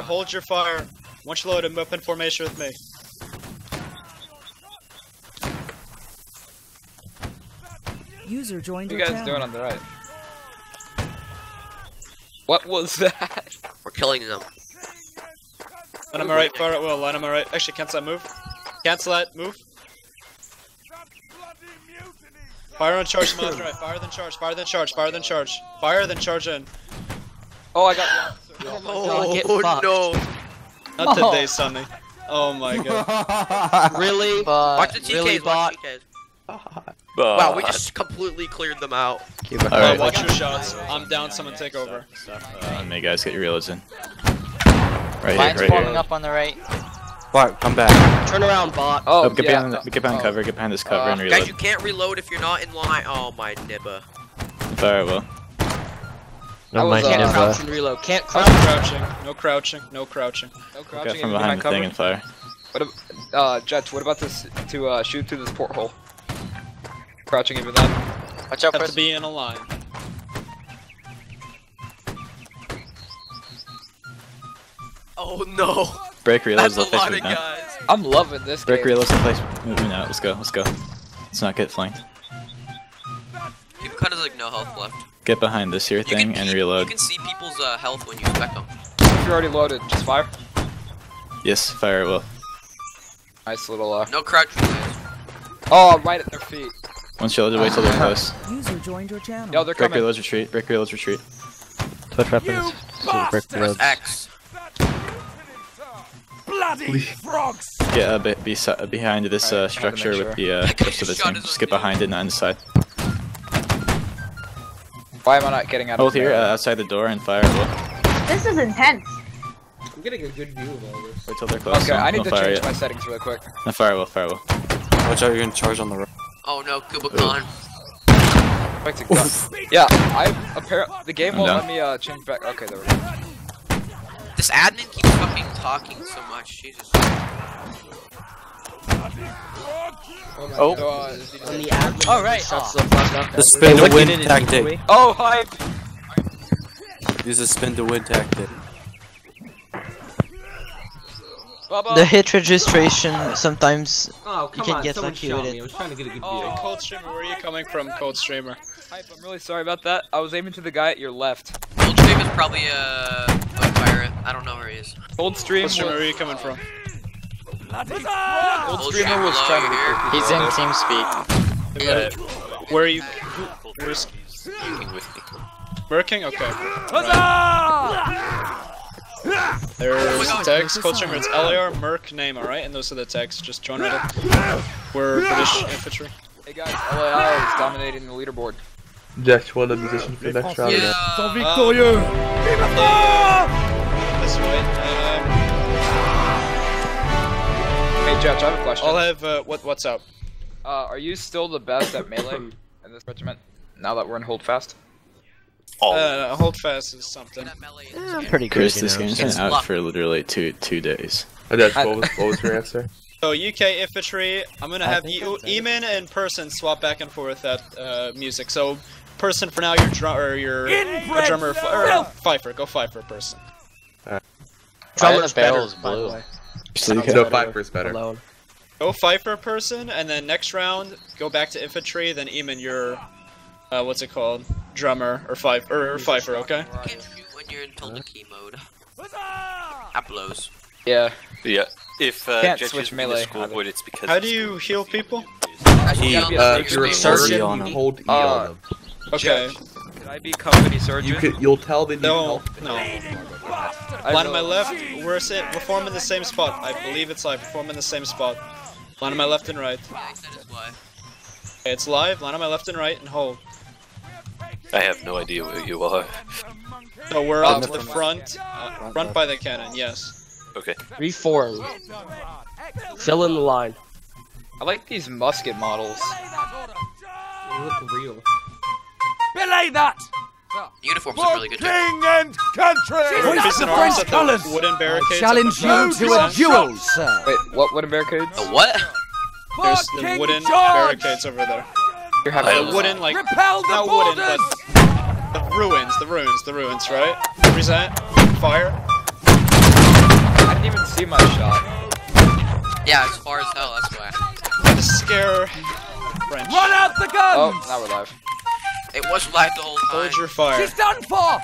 Hold your fire. Once you load him up in formation with me. User joined What your you guys doing on the right? What was that? We're killing them. Line on my right, fire at will. Line on my right. Actually, cancel that move. Cancel that move. Fire on charge from left and right. Fire then charge. Fire then charge. Fire then charge. Fire then charge in. Oh, I got Oh, get fucked. no! Not Oh. today, Sonny. Oh my god. really? Watch the TKs, really, watch bot? the TKs. Wow, we just completely cleared them out. Uh, Alright. watch your shots. I'm down. Someone take over. Uh, me guys, get your reloads in. Right here, Mine's right forming here. up on the right. Bart, come back. Turn around, bot. Oh, Oh, get yeah. behind, the, get behind Oh. cover, get behind this cover Uh, and Guys, you can't reload if you're not in line. Oh my nibba. Alright, well. I was, Can't uh, crouch and reload. Can't No crouch. crouching. No crouching. No crouching. No Get crouching from behind the cover. thing and fire. What ab- uh, Jets, what about this to uh, shoot through this porthole? Crouching even then. Watch out Have for to be in a line. Oh no! Break reloads, That's a left lot face of now. guys. I'm loving this Break game. reloads, left face moving out. Let's go, let's go. Let's not get flanked. People kind of like no health left. Get behind this here You thing can and peek- reload. You can see people's uh, health when you spec them. If you're already loaded, just fire. Yes, fire well. Nice little uh. No crouching. guys. Oh, right at their feet. Once you're loaded, wait till they're close. User joined your channel. Yo, they're Break coming. reloads, retreat. Break reloads, retreat. Switch weapons. Break Press reloads. X. Get a bit be, uh, behind this uh, Alright, I wanna structure make with the uh, rest of the team. Just get behind it and on the side. Why am I not getting out Hold of here, there? uh, outside the door and fire well. This is intense. I'm getting a good view of all this. Wait till they're close. Okay, Don't- I need don't to change yet. my settings really quick. No, fire well, fire well. Watch out, you're gonna charge on the road. Oh no, Kubakan. Expected gun. Yeah, I apparently the game I'm won't down. let me uh change back. Okay, there we go. This admin keeps fucking talking so much. Jesus. Oh. So, uh, is on the admin. All right, Shuts oh. the fuck up. The spin to win tactic. Oh, hype! Use a spin to win tactic. The hit registration sometimes Oh, come can on, get someone lucky shot with me. it. I was trying to get a good view. Oh. Coldstreamer, where are you coming from, Coldstreamer? Hype, I'm really sorry about that. I was aiming to the guy at your left. Cold Stream is probably uh, a pirate. I don't know where he is. Old stream. Coldstreamer, where are you coming from? Old Old streamer streamer was trying to here. he's in TeamSpeak. Uh, where are you? Where's Merking? Okay. There's God. tags, Coldstreamer, it's LAR, Merc, name, alright? And those are the tags, just join right up. We're British infantry. Hey guys, LAI is dominating the leaderboard. Jack, you want a musician for the next round? Yeah. This way. Hey Judge, I have a question. I'll have, uh, what, what's up? Uh, are you still the best at melee in this regiment? Now that we're in Holdfast. Uh, Holdfast is something. That melee I'm good. pretty Chris, this you know. game's It's been out luck. for literally two two days. Oh, Jack, what was, what was your answer? So UK infantry, I'm gonna have e Eamon and Person swap back and forth at uh, music. So Person for now, your drum or your a drummer or uh, fifer. Go fifer, Person. Drummer's better, barrel is by the blue. Way. So you So can, Viper's better. Alone. Go fifer, Person, and then next round go back to infantry. Then Eamon, your uh, what's it called? Drummer or fifer or fifer. Okay. You can't shoot when you're in Tolkien mode. That blows. Yeah. Yeah, if uh, Can't Jet switch melee the scoreboard, it's because How do you heal people? Actually, you gotta be a Uh, sneak you're a surgeon. surgeon, on you 'em. hold E Uh, on them. Okay. Could I be company surgeon? You could, you'll tell they need No, help. no. I Line on my left. We're sit. We're forming the same spot. I believe it's live. We're forming the same spot. Line on my left and right. Yeah, that is why. Okay, it's live. Line on my left and right and hold. I have no idea where you are. So we're off to the front, uh, front by the cannon. Yes. Okay. Reform. Fill in the line. I like these musket models. They look real. Uniforms are really good too. We're facing arms at the wooden barricades. Challenge you to a duel, sir. Wait, what wooden barricades? The what? There's the wooden barricades over there. You're having The wooden, like not wooden, but the ruins, the ruins, the ruins, right? Represent fire. I didn't even see my shot. Yeah, it's far as hell, that's why. To scare French. Run out the guns! Oh, now we're live. It was live the whole time. Hold your fire. She's done for!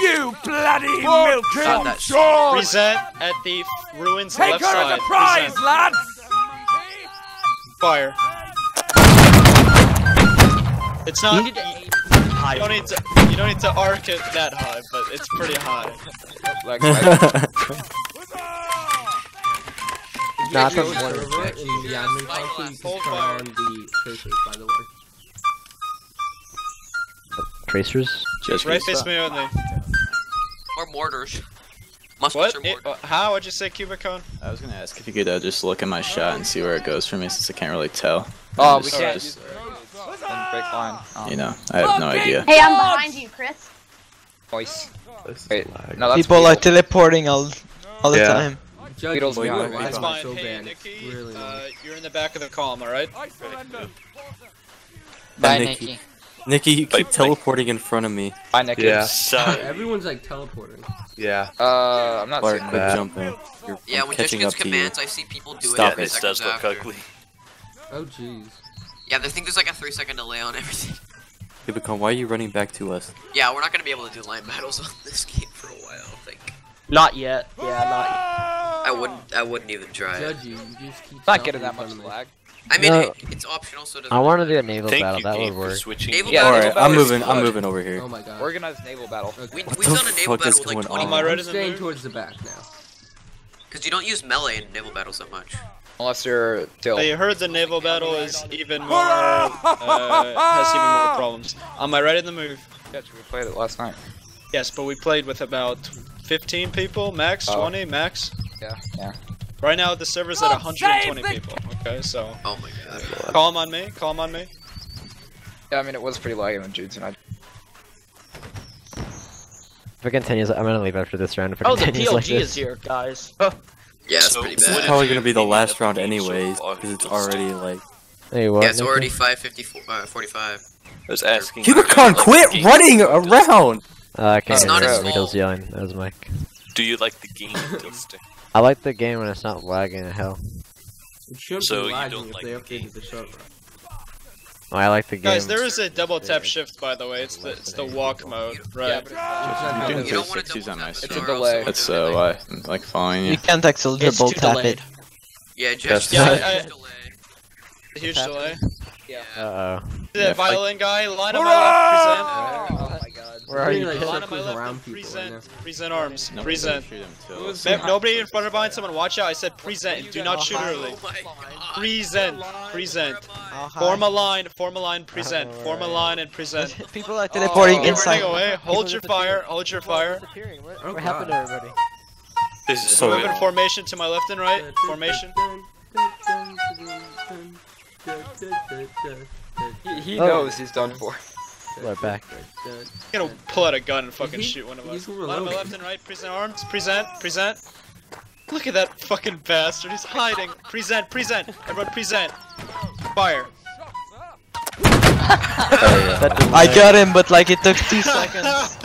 You bloody God, milk that sword! Present at the ruins Take left her side. as a prize, Present. lads! Fire. It's not. Hmm? You to You, don't need to. You don't need to arc it that high, but it's pretty high. Lag, lag. Not the the one server in tracers, by the way. Tracers? Just Right face me only. Or mortars. Must What? It- uh, how? What'd you say, Cubicon? I was gonna ask if you could uh, just look at my shot and see where it goes for me since I can't really tell. Oh, we can't just- use and break line. Oh. You know, I have no idea. Hey, I'm behind you, Chris. Voice. Wait, no, that's People are teleporting all, all the Yeah. time. Judge, Beatles you behind were me. right It's behind fine. so Hey, bad. Nikki, Really uh, long. you're in the back of the column, alright? Bye, Nikki. Nikki. Nikki, you keep teleporting in front of me. Bye, Nikki. Yeah. Sorry. Everyone's like teleporting. Yeah. Uh, I'm not Bart, seeing quit that. jumping. You're, Yeah, I'm when Josh gets commands, I see people do Stop it. Yeah, it. this does look after. ugly. Oh jeez. Yeah, I think there's like a three second delay on everything. Hibicon, why are you running back to us? Yeah, we're not gonna be able to do line battles on this game for a while. I think. Not yet. Yeah, not I wouldn't. I wouldn't even try it. Judgy, you just keep Not getting that much front me. lag. I mean, No. it's optional, so it doesn't. I want to do a naval Thank battle. you, That game, would for work. switching. Naval Yeah. Alright, I'm battle is moving. I'm moving over here. Oh my god. Organized naval battle. Okay. We, What we've the done a naval battle with like 20 on? Am I minutes. right I'm in the staying move? towards the back now. Because you don't use melee in naval battles that much. Unless you're Dill. I heard the naval battle is even more, uh, has even more problems. Am I right in the move? Yeah, we played it last night. Yes, but we played with about 15 people, max, Oh. 20, max. Yeah, yeah. Right now the server's at 120 people, okay, so Oh my god. Call him on me, Call him on me. Yeah, I mean, it was pretty laggy when Jude's and I. If it continues, I'm gonna leave after this round. If it Oh, the continues like this. is here, guys. Yeah, it's So, pretty This what is if bad. probably gonna be the last round with me, so anyways, because it's already like. Hey, what? Yeah, it's already 554, uh, 45. I was asking. Hibicon, like, quit game running around! Uh, I can't It's hear not you. as Miguel's small. yelling. That was Mike. Do you like the game tilted? I like the game when it's not lagging to hell. It should So be you lagging don't if like they updated the server. Oh, I like the game. Guys, there is a double tap shift by the way. It's the it's the walk mode, Yeah, right? but it's, You it's, can You don't want to 360s double on my tap screen. it It's a delay. That's won't uh, why. I'm like following You you. can't actually double tap delayed. it. Yeah, just Yeah, just I- I- delay. Huge delay. Yeah. Uh oh. The violin guy, line on my Where are you? Like present. Line on my left, around and present, present arms, No, present. shoot him till- Who's- Ma- Nobody in front or behind someone, watch out, I said present, do not shoot early. Oh my god. Present, present. Oh, hi. Form a line, form a line, present. Form a line and present. People are teleporting oh, Keep inside. away, hold your fire, hold your fire. What, Oh, what happened to everybody? This is So- Move in formation to my left and right. Formation. He, he Oh. knows he's done for. We're back. I'm gonna pull out a gun and fucking He- shoot one of us. he's Line on my left and right, present arms, present, present. Look at that fucking bastard, he's hiding. Present, present, everyone present. Fire. I got him, but like it took two seconds.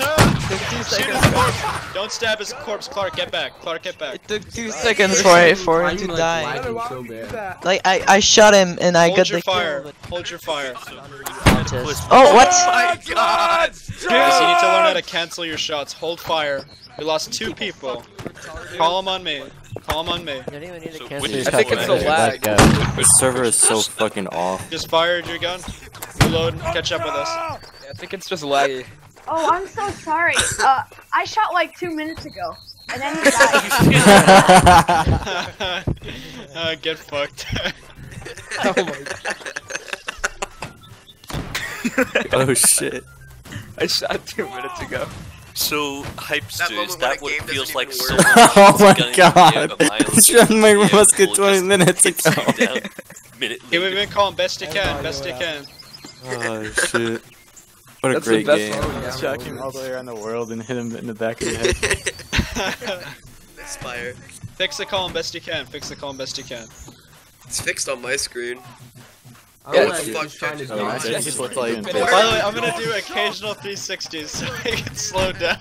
Took Shoot seconds. his corpse. Don't stab his corpse, Clark, get back. Clark, get back. It took two seconds for for him to like, die. so bad. Like I I shot him and I Hold got the fire. kill. Hold your fire. But just... Oh what? Oh my god! Guys, you need to learn how to cancel your shots. Hold fire. We lost two people. Call them on me. Call them on me. You don't even need to cancel which- I think it's the lag. back up. This server is so fucking off. Just fired your gun. Reload. Catch up with us. Yeah, I think it's just laggy. Oh, I'm so sorry. Uh, I shot like two minutes ago, and then he died. uh, get fucked. oh my. oh shit. I shot two minutes ago. So, hype That stews, moment that a what feels like so Oh my god. you a mile I shot my the musket 20 minutes ago. you down minute Give later. me a call him best you can. Best you can. Oh shit. What a That's great the best game. song. I shot him all the way around the world and hit him in the back of the head. Expire. Fix the column best you can. Fix the column best you can. It's fixed on my screen. Oh, Yeah, yeah, it's he's fuck just trying to Oh, just what's all By the way, I'm gonna do occasional 360s so I can slow down.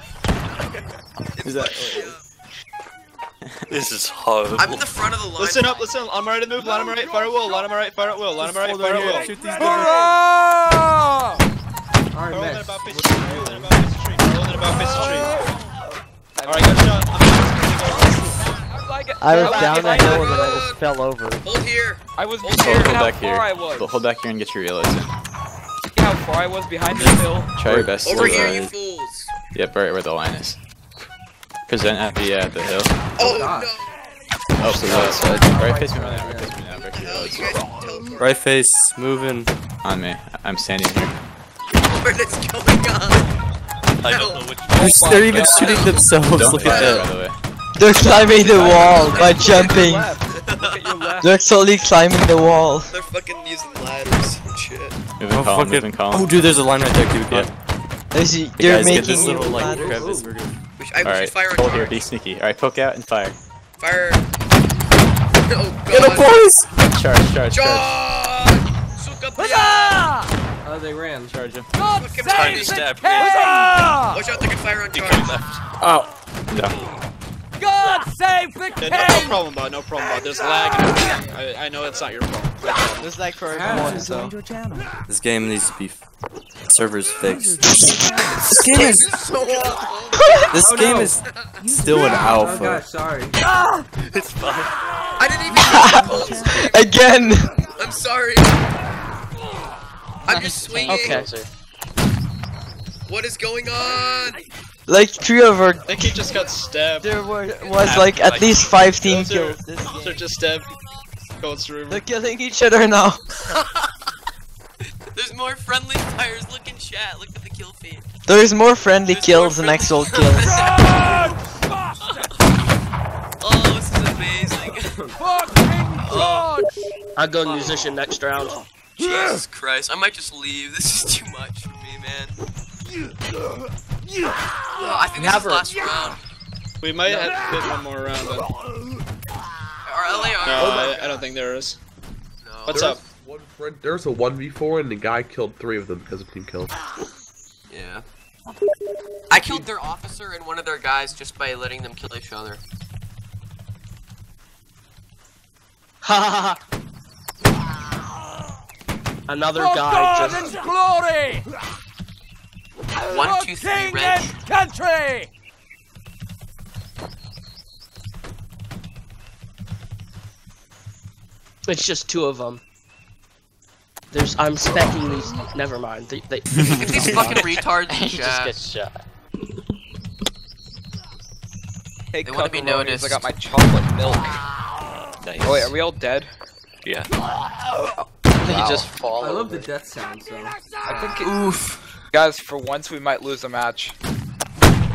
Is that? This is horrible. I'm in the front of the line. Listen up, listen. I'm ready to move. Line him right, fire at will. Line him right, fire at will. Line him right, fire at will. Shoot these Fire Alright, rolling miss. about face tree. Rolling about face tree. Rolling about face tree. Alright, good shot. I was I down was the hill and then I just fell over. Hold here. I was Hold scared Hold back far I here. was. Hold back here and get your reloads in. See how far I was behind this hill. Try your best Over to, here, uh, you fools. Yep, right where the line is. Present at the, uh, the hill. Oh, God. no. Oh, so that's uh, right face me right now, right face me now, break your Hell, you reloads. guys teleport. Right face, moving. On me. I'm standing here. What is going on? I don't know which They're, they're even shooting themselves. Don't Look at that. They're climbing the wall by jumping. Look at your left. They're slowly climbing the wall. They're fucking using ladders and shit. Moving Oh, column, fuck moving column. Oh, dude, there's a line right there, dude. Yeah. I see, Hey, they're guys, get making this you little like ladder. crevice. We're good. We should, I, should Alright, fire on hold here, charge. be sneaky. Alright, poke out and fire. Fire. Oh, Get him, God. boys! Charge, charge, charge. Charge! Suka Oh, they ran. Charge him. Fucking time me. to stab. Watch out, they can fire on You charge. could left. Oh, No. Yeah, no, no problem, bud. No problem, bud. There's lag. I, I know it's not your fault. There's like for everyone, so. joined your channel. this game needs to be servers fixed. User joined your channel. This game is So awful. this oh, game is still an joined- Oh alpha. gosh, sorry. Ah! It's fine. I didn't even use the pulse. Again! I'm sorry. I'm just swinging. Okay. What is going on? Like three of our. I think he just got stabbed. There were, was like at least five team Those are- kills this Those are just stabbed. Goats River. They're killing each other now. There's more friendly fires. Look in chat. Look at the kill feed. There's more friendly kills than actual kills. Oh, this is amazing. Oh. I'll go musician next round. Jesus Christ. I might just leave. This is too much for me, man. Oh, I think this is Never. last round. We might have to fit one more round then. Or LAR. No, I, I don't think there is. No. What's There's up? One friend, there was a 1v4 and the guy killed three of them because of team kills. Yeah. I killed their officer and one of their guys just by letting them kill each other. Another guy just. One, two, three, red. It's just two of them. There's. I'm specking these. Never mind. They. they If these fucking retards He just gets shot. Hey, They wanna be noticed. I got my chocolate milk. Nice. Oh wait, are we all dead? Yeah. He just fall. I love the death sound. So. I think it, Oof. Guys, for once we might lose a match.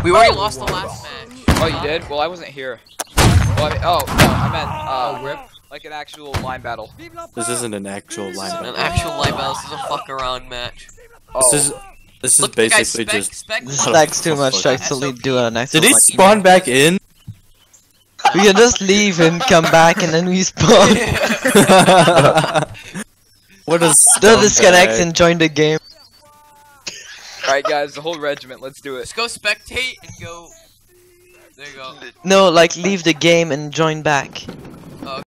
we already lost the last match. Oh, you did? Well, I wasn't here. Well, I mean, oh, no, I meant, uh, rip. like an actual line battle. This isn't an actual line. Battle. An actual light battle. This is a fuck around match. Oh, This is this is Look, the guy basically spec, just. spec. This What lags the too much fuck? to actually do an actual Did he fight. spawn back in? We can just leave and come back and then we spawn. what a They'll disconnect and join the game. Alright, guys, the whole regiment, let's do it. Let's go spectate and go. There you go. No, like leave the game and join back.